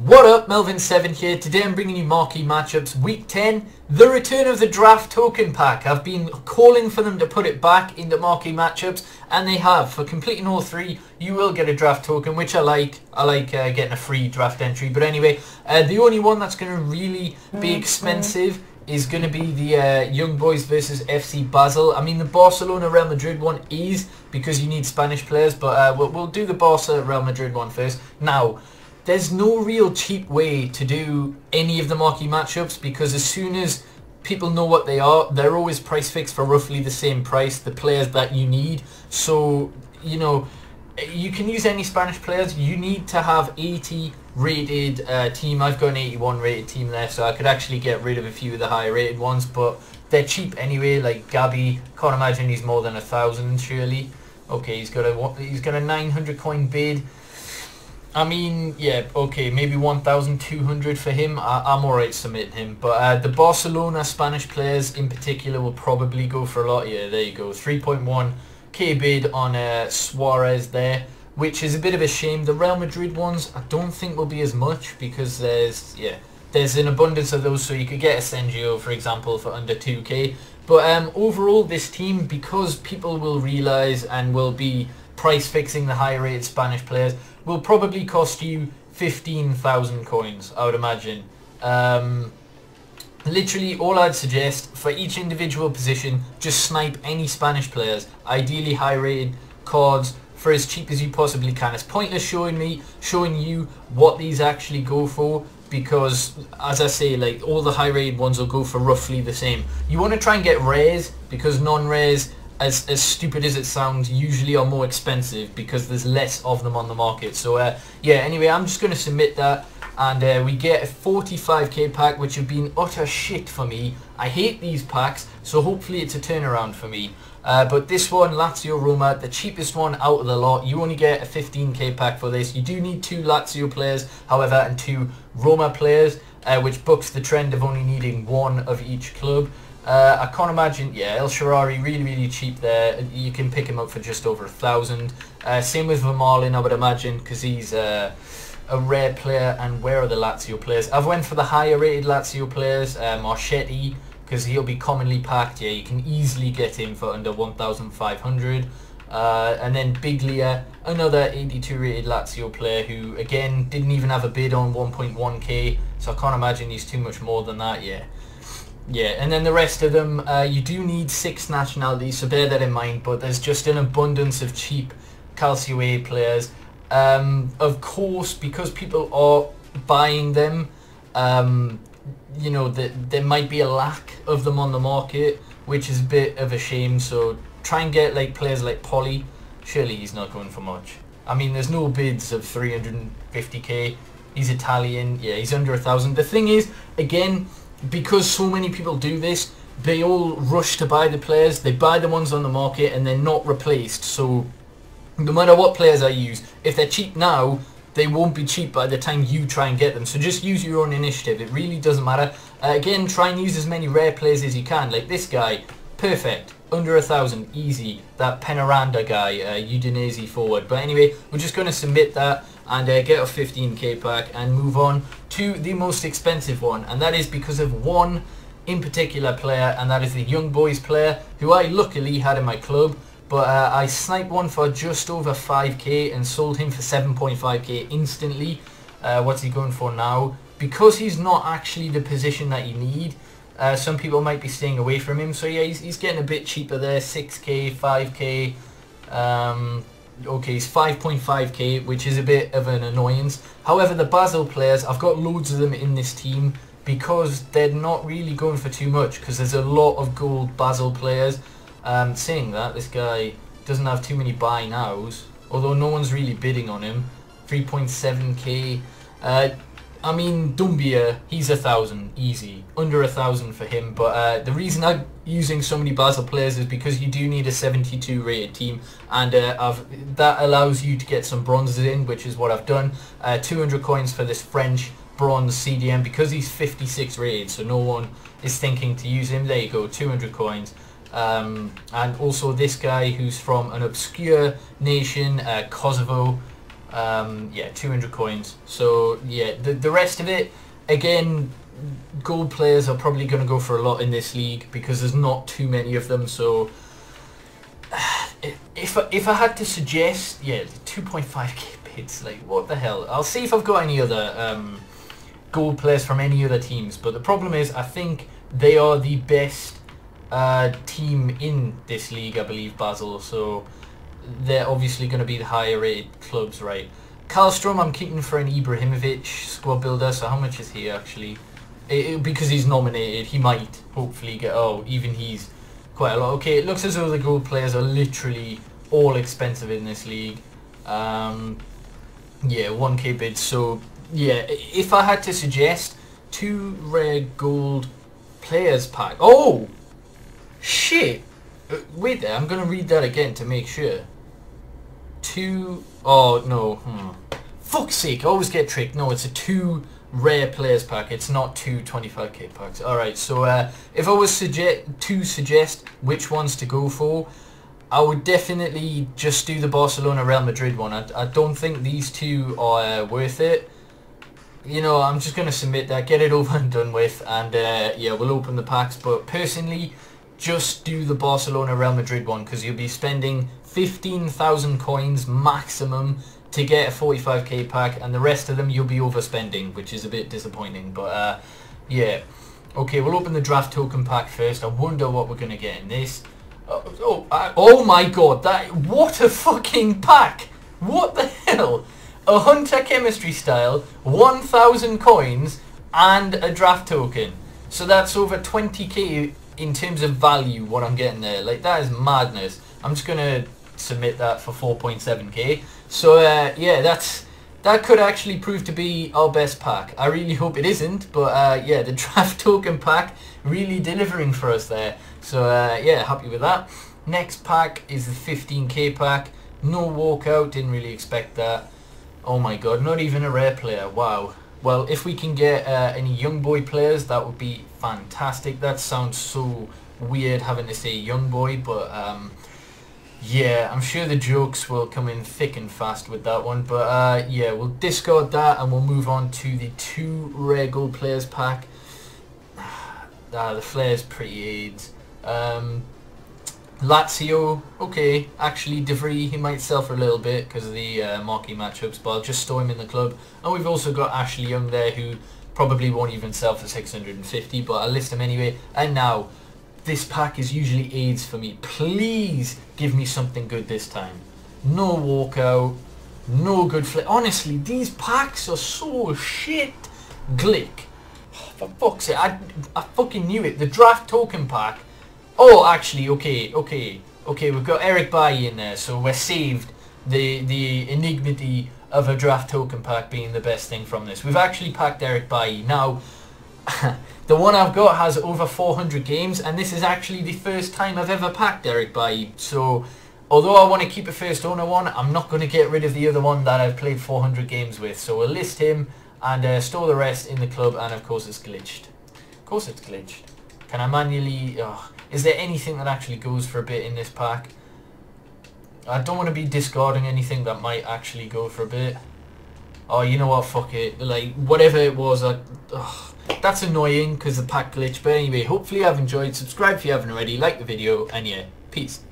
What up, Melvin7 here. Today I'm bringing you marquee matchups. Week 10, the return of the draft token pack. I've been calling for them to put it back into marquee matchups, and they have. For completing all three, you will get a draft token, which I like. I like uh, getting a free draft entry. But anyway, uh, the only one that's going to really be expensive is going to be the uh, Young Boys versus FC Basel. I mean, the Barcelona Real Madrid one is because you need Spanish players, but uh, we'll, we'll do the Barca Real Madrid one first. Now, there's no real cheap way to do any of the marquee matchups because as soon as people know what they are, they're always price fixed for roughly the same price, the players that you need. So, you know, you can use any Spanish players. You need to have 80 rated uh, team. I've got an 81 rated team there, so I could actually get rid of a few of the higher rated ones, but they're cheap anyway. Like Gabi, can't imagine he's more than a thousand surely. Okay, he's got a he's got a 900 coin bid. I mean, yeah, okay, maybe 1,200 for him. I, am alright submitting him. But uh, the Barcelona Spanish players in particular will probably go for a lot. Yeah, there you go. 3.1 K bid on uh, Suarez there, which is a bit of a shame. The Real Madrid ones, I don't think will be as much because there's, yeah, there's an abundance of those. So you could get Asensio, for example, for under 2K. But um, overall, this team, because people will realise and will be price fixing the higher rated Spanish players, will probably cost you 15,000 coins, I would imagine. Um, literally all I'd suggest for each individual position, just snipe any Spanish players, ideally high rated cards for as cheap as you possibly can. It's pointless showing me, showing you what these actually go for because as I say like all the high rated ones will go for roughly the same. You want to try and get rares because non-rares as, as stupid as it sounds, usually are more expensive because there's less of them on the market. So uh, yeah, anyway, I'm just going to submit that and uh, we get a 45k pack which have been utter shit for me. I hate these packs, so hopefully it's a turnaround for me. Uh, but this one, Lazio Roma, the cheapest one out of the lot. You only get a 15k pack for this. You do need two Lazio players, however, and two Roma players, uh, which books the trend of only needing one of each club. Uh, I can't imagine, yeah, El Shaarawy, really, really cheap there. You can pick him up for just over a thousand. Uh, same with Vermaelen, I would imagine, because he's uh, a rare player. And where are the Lazio players? I've went for the higher rated Lazio players, uh, Marchetti, because he'll be commonly packed. Yeah, you can easily get him for under 1,500. Uh, and then Biglia, another 82 rated Lazio player who, again, didn't even have a bid on 1.1k. So I can't imagine he's too much more than that, yeah. Yeah, and then the rest of them, uh, you do need six nationalities, so bear that in mind, but there's just an abundance of cheap Calcio A players. Um, of course, because people are buying them, um, you know, the, there might be a lack of them on the market, which is a bit of a shame, so try and get like players like Poli. Surely he's not going for much. I mean, there's no bids of 350k. He's Italian. Yeah, he's under a thousand. The thing is, again, because so many people do this, they all rush to buy the players. They buy the ones on the market and they're not replaced. So no matter what players I use, if they're cheap now, they won't be cheap by the time you try and get them. So just use your own initiative. It really doesn't matter. Uh, again, try and use as many rare players as you can. Like this guy, perfect. Under a thousand, easy. That Penaranda guy, uh, Udinese forward. But anyway, we're just going to submit that and uh, get a 15k pack and move on to the most expensive one and that is because of one in particular player and that is the Young Boys player who I luckily had in my club but uh, I sniped one for just over 5k and sold him for 7.5k instantly. Uh, what's he going for now? Because he's not actually the position that you need, uh, some people might be staying away from him. So yeah, he's, he's getting a bit cheaper there, 6k, 5k. Um, okay, he's 5.5k, which is a bit of an annoyance. However, the Basel players, I've got loads of them in this team because they're not really going for too much because there's a lot of gold Basel players. Um, saying that, this guy doesn't have too many buy nows, although no one's really bidding on him. 3.7k. Uh, I mean, Doumbia, he's a thousand, easy. Under a thousand for him. But uh, the reason I'm using so many Basel players is because you do need a 72 rated team. And uh, that allows you to get some bronzes in, which is what I've done. Uh, 200 coins for this French bronze CDM because he's 56 rated. So no one is thinking to use him. There you go, 200 coins. Um, and also this guy who's from an obscure nation, uh, Kosovo. Um, yeah, 200 coins. So yeah, the, the rest of it, again, gold players are probably going to go for a lot in this league because there's not too many of them. So if I, if I had to suggest, yeah, 2.5k bids, like what the hell? I'll see if I've got any other um, gold players from any other teams. But the problem is, I think they are the best uh, team in this league, I believe, Basel. So they're obviously going to be the higher rated clubs, right? Karlstrom, I'm keeping for an Ibrahimovic squad builder. So how much is he actually? It, it, because he's nominated, he might hopefully get. Oh, even he's quite a lot. Okay, it looks as though the gold players are literally all expensive in this league. Um, yeah, 1k bids. So yeah, if I had to suggest two rare gold players pack. Oh, shit. Wait there, I'm to read that again to make sure. Two, oh no, hmm. Fuck's sake, I always get tricked. No, it's a two rare players pack. It's not two 25k packs. Alright, so uh, if I was suggest to suggest which ones to go for, I would definitely just do the Barcelona Real Madrid one. I, I don't think these two are uh, worth it. You know, I'm just going to submit that, get it over and done with, and uh, yeah, we'll open the packs. But personally, just do the Barcelona Real Madrid one because you'll be spending 15,000 coins maximum to get a 45k pack and the rest of them you'll be overspending which is a bit disappointing but uh, yeah. Okay we'll open the draft token pack first. I wonder what we're gonna get in this. Oh, oh, uh, oh my god that what a fucking pack! What the hell? A hunter chemistry style 1000 coins and a draft token. So that's over 20k in terms of value what I'm getting there like that is madness I'm just gonna submit that for 4.7k so uh, yeah, that's that could actually prove to be our best pack. I really hope it isn't, but uh, yeah, the draft token pack really delivering for us there. So uh, yeah, happy with that. Next pack is the 15k pack. No walkout, didn't really expect that. Oh my god, not even a rare player, wow. Well, if we can get uh, any young boy players, that would be fantastic. That sounds so weird having to say young boy, but um, yeah, I'm sure the jokes will come in thick and fast with that one. But uh, yeah, we'll discard that and we'll move on to the two rare gold players pack. Ah, the flare's pretty AIDS. Um, Lazio, okay. Actually, De he might sell for a little bit because of the uh, marquee matchups, but I'll just store him in the club. And we've also got Ashley Young there who probably won't even sell for 650, but I'll list him anyway. And now, this pack is usually AIDS for me. Please give me something good this time. No walkout, no good flip. Honestly, these packs are so shit. Glick. For fuck's sake, I, I fucking knew it. The draft token pack. Oh, actually, okay, okay. Okay, we've got Eric Bailly in there, so we're saved the, the enigmity of a draft token pack being the best thing from this. We've actually packed Eric Bailly. Now, the one I've got has over 400 games, and this is actually the first time I've ever packed Eric Bailly. So, although I want to keep a first owner one, I'm not going to get rid of the other one that I've played 400 games with. So we'll list him and uh, store the rest in the club, and of course it's glitched. Of course it's glitched. Can I manually... Oh, is there anything that actually goes for a bit in this pack? I don't want to be discarding anything that might actually go for a bit. Oh, you know what? Fuck it. Like, whatever it was, I... Oh, that's annoying because the pack glitch. But anyway, hopefully I've enjoyed. Subscribe if you haven't already. Like the video. And yeah, peace.